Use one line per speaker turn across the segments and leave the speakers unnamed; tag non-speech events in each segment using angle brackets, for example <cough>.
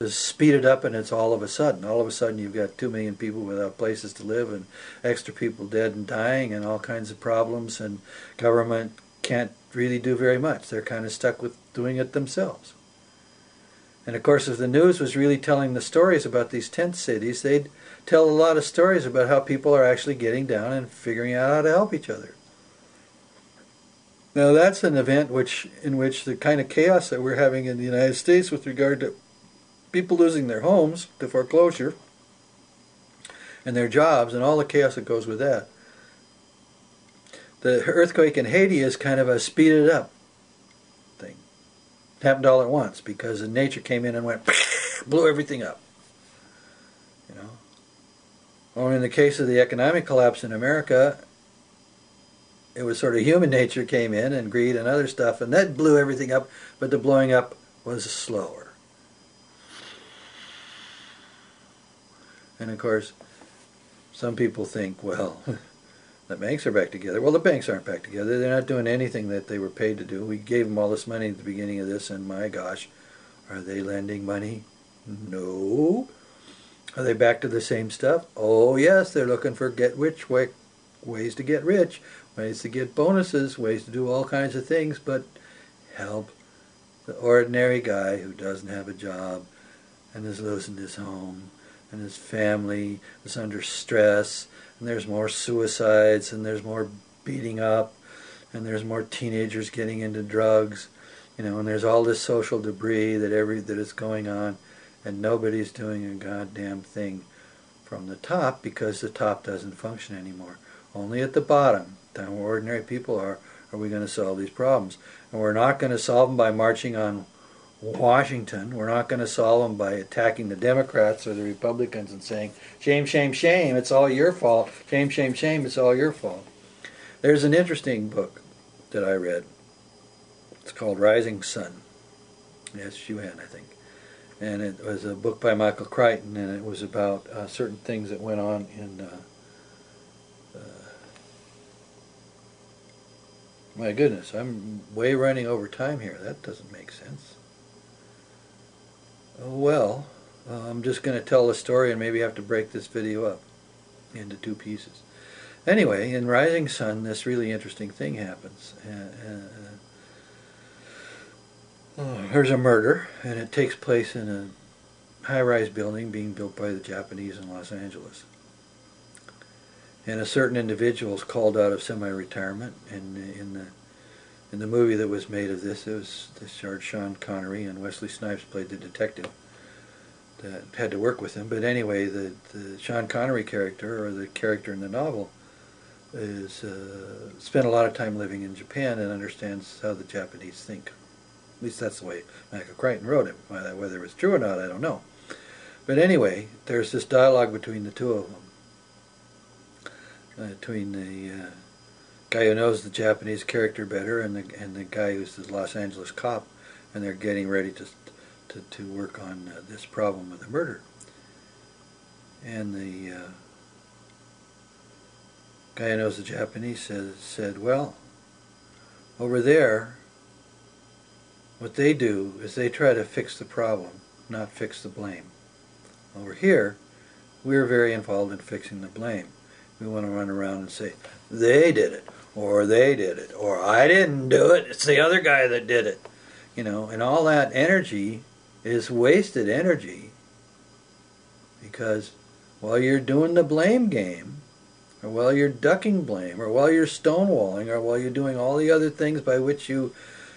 is speeded up and it's all of a sudden. All of a sudden you've got two million people without places to live and extra people dead and dying and all kinds of problems and government can't really do very much. They're kind of stuck with doing it themselves. And of course if the news was really telling the stories about these tent cities, they'd tell a lot of stories about how people are actually getting down and figuring out how to help each other. Now that's an event which, in which the kind of chaos that we're having in the United States with regard to people losing their homes to foreclosure and their jobs and all the chaos that goes with that. The earthquake in Haiti is kind of a speeded up thing. It happened all at once because nature came in and went <laughs> blew everything up. You know. Or in the case of the economic collapse in America, it was sort of human <laughs> nature came in and greed and other stuff, and that blew everything up, but the blowing up was slower. And of course, some people think, well, <laughs> the banks are back together. Well, the banks aren't back together. They're not doing anything that they were paid to do. We gave them all this money at the beginning of this, and my gosh, are they lending money? No. Are they back to the same stuff? Oh, yes, they're looking for get rich way, ways to get rich ways to get bonuses, ways to do all kinds of things, but help the ordinary guy who doesn't have a job and is losing his home and his family is under stress and there's more suicides and there's more beating up and there's more teenagers getting into drugs you know and there's all this social debris that every that is going on and nobody's doing a goddamn thing from the top because the top doesn't function anymore only at the bottom how ordinary people are, are we going to solve these problems? And we're not going to solve them by marching on Washington. We're not going to solve them by attacking the Democrats or the Republicans and saying, shame, shame, shame, it's all your fault. Shame, shame, shame, it's all your fault. There's an interesting book that I read. It's called Rising Sun. Yes, Shuhan, I think. And it was a book by Michael Crichton, and it was about uh, certain things that went on in uh, My goodness, I'm way running over time here. That doesn't make sense. Well, uh, I'm just going to tell the story and maybe have to break this video up into two pieces. Anyway, in Rising Sun, this really interesting thing happens. Uh, uh, there's a murder, and it takes place in a high-rise building being built by the Japanese in Los Angeles and a certain individual is called out of semi-retirement and in the in the movie that was made of this it was this starred Sean Connery and Wesley Snipes played the detective that had to work with him. But anyway the, the Sean Connery character or the character in the novel is uh, spent a lot of time living in Japan and understands how the Japanese think. At least that's the way Michael Crichton wrote it. Whether it was true or not I don't know. But anyway there's this dialogue between the two of them uh, between the uh, guy who knows the Japanese character better and the and the guy who's the Los Angeles cop, and they're getting ready to to, to work on uh, this problem of the murder. And the uh, guy who knows the Japanese said said, well, over there, what they do is they try to fix the problem, not fix the blame. Over here, we're very involved in fixing the blame. We want to run around and say, they did it, or they did it, or I didn't do it, it's the other guy that did it. You know, and all that energy is wasted energy because while you're doing the blame game, or while you're ducking blame, or while you're stonewalling, or while you're doing all the other things by which you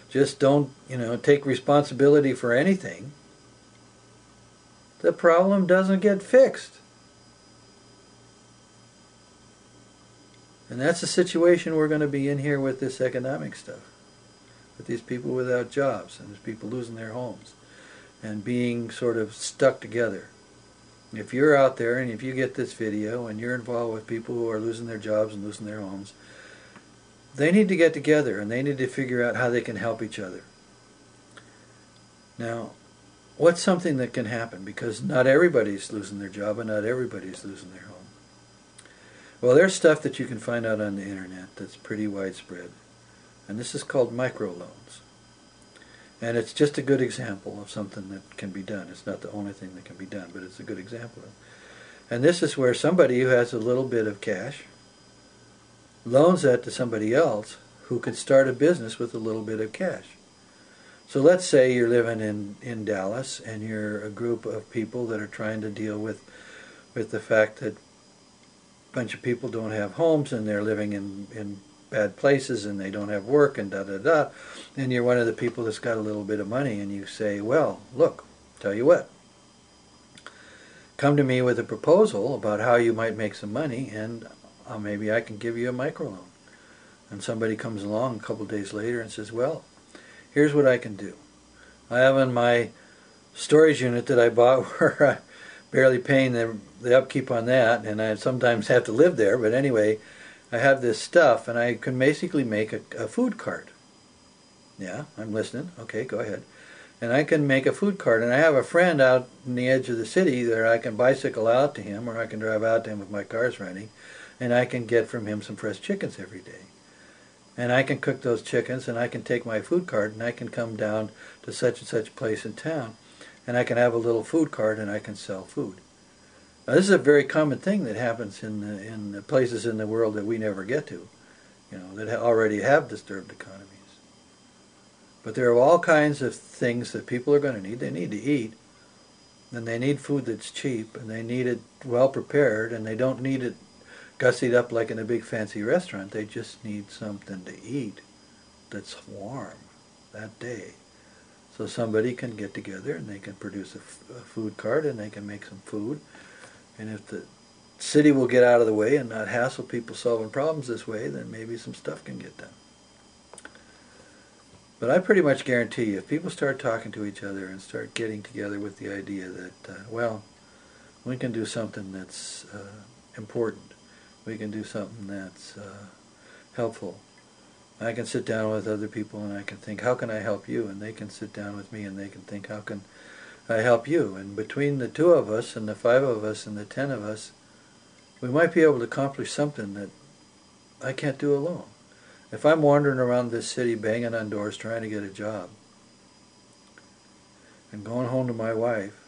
just don't, you know, take responsibility for anything, the problem doesn't get fixed. And that's the situation we're going to be in here with this economic stuff. With these people without jobs and these people losing their homes and being sort of stuck together. If you're out there and if you get this video and you're involved with people who are losing their jobs and losing their homes, they need to get together and they need to figure out how they can help each other. Now, what's something that can happen? Because not everybody's losing their job and not everybody's losing their home. Well, there's stuff that you can find out on the internet that's pretty widespread. And this is called microloans. And it's just a good example of something that can be done. It's not the only thing that can be done, but it's a good example. of. And this is where somebody who has a little bit of cash loans that to somebody else who can start a business with a little bit of cash. So let's say you're living in, in Dallas and you're a group of people that are trying to deal with with the fact that bunch of people don't have homes and they're living in, in bad places and they don't have work and da da da. And you're one of the people that's got a little bit of money and you say, well, look, tell you what, come to me with a proposal about how you might make some money and uh, maybe I can give you a microloan. And somebody comes along a couple days later and says, well, here's what I can do. I have in my storage unit that I bought <laughs> where barely paying the, the upkeep on that and I sometimes have to live there, but anyway, I have this stuff and I can basically make a, a food cart. Yeah, I'm listening. Okay, go ahead. And I can make a food cart. And I have a friend out in the edge of the city that I can bicycle out to him or I can drive out to him if my car's running and I can get from him some fresh chickens every day. And I can cook those chickens and I can take my food cart and I can come down to such and such place in town and I can have a little food cart and I can sell food. Now, this is a very common thing that happens in uh, the, in places in the world that we never get to, you know, that already have disturbed economies. But there are all kinds of things that people are going to need. They need to eat, and they need food that's cheap, and they need it well prepared, and they don't need it gussied up like in a big fancy restaurant. They just need something to eat that's warm that day. So somebody can get together and they can produce a, food cart and they can make some food and if the city will get out of the way and not hassle people solving problems this way, then maybe some stuff can get done. But I pretty much guarantee you, if people start talking to each other and start getting together with the idea that, uh, well, we can do something that's uh, important, we can do something that's uh, helpful. I can sit down with other people and I can think, how can I help you? And they can sit down with me and they can think, how can I help you. And between the two of us and the five of us and the ten of us, we might be able to accomplish something that I can't do alone. If I'm wandering around this city banging on doors trying to get a job and going home to my wife,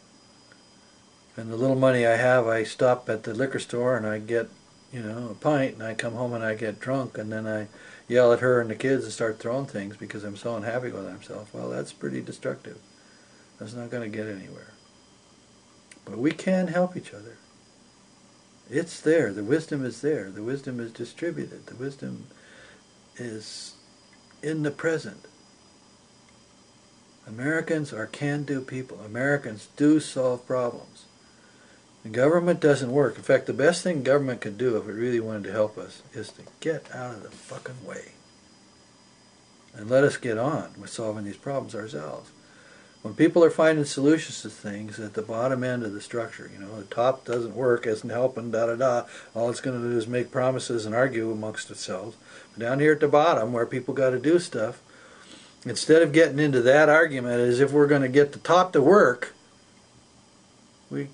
and the little money I have, I stop at the liquor store and I get, you know, a pint, and I come home and I get drunk, and then I yell at her and the kids and start throwing things because I'm so unhappy with myself. Well, that's pretty destructive. That's not going to get anywhere. But we can help each other. It's there. The wisdom is there. The wisdom is distributed. The wisdom is in the present. Americans are can-do people. Americans do solve problems. Government doesn't work. In fact, the best thing government could do if it really wanted to help us is to get out of the fucking way. And let us get on with solving these problems ourselves when people are finding solutions to things at the bottom end of the structure, you know, the top doesn't work, isn't helping, da da da, all it's going to do is make promises and argue amongst itself. But down here at the bottom, where people got to do stuff, instead of getting into that argument as if we're going to get the top to work, we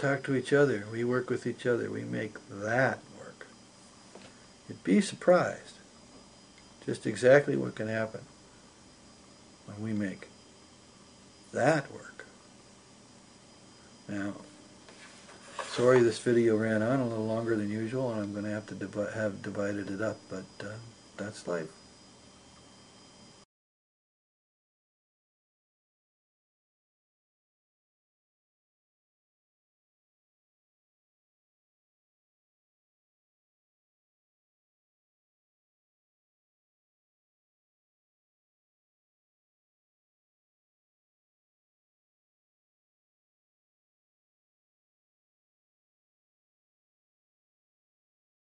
talk to each other, we work with each other, we make that work. You'd be surprised just exactly what can happen when we make that work. Now, sorry this video ran on a little longer than usual and I'm going to have to divi have divided it up, but uh, that's life.